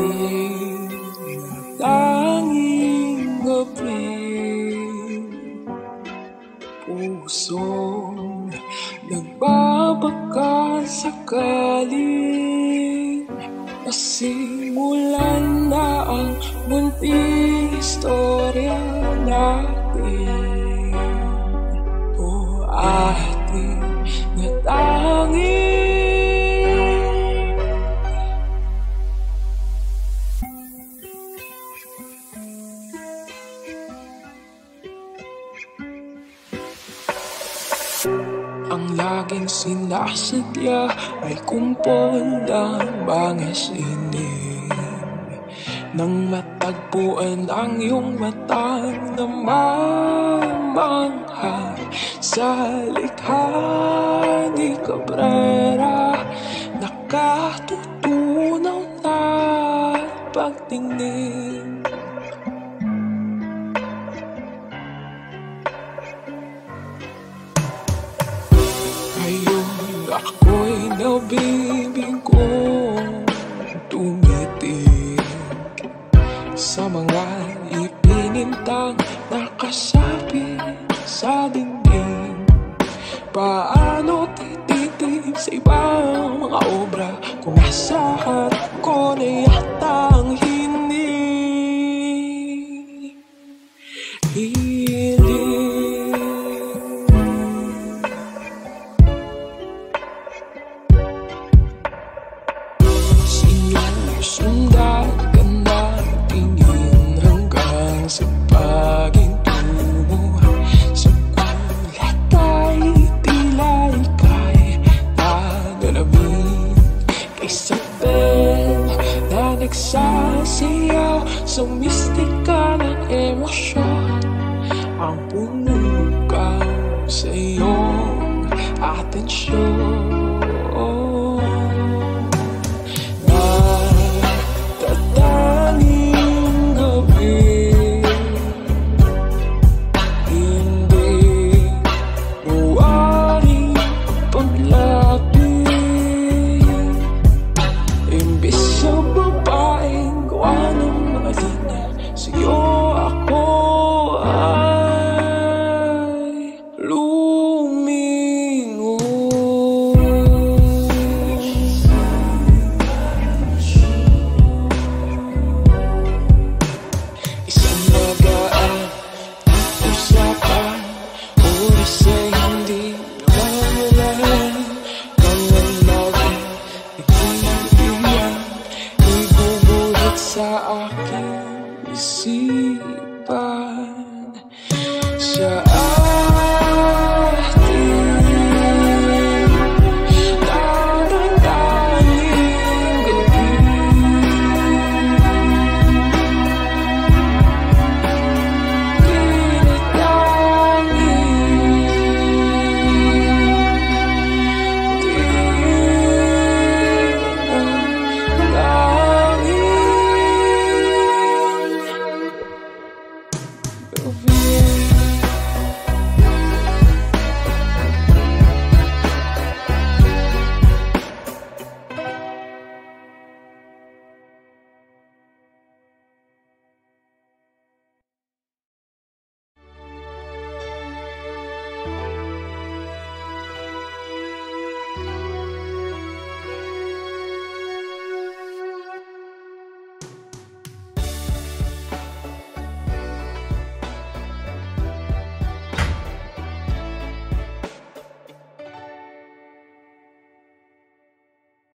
ating tanging gabi Pusong nagbabaka sakaling Masimulan na ang munting istorya natin Ang laging sinasadya ay kumpol ng mga Nang matagpuan ang iyong matang na mamangha Sa likha ni Cabrera Nakatutunaw na pagtingin ako'y nabibigong tumitig Sa mga ipinintang nakasapit sa dingding. Paano tititig sa ibang mga obra Kung nasa harap ko na yata nagsasayaw sa mistika ng emosyon. Ang pumugaw sa iyong atensyon your eyes oh.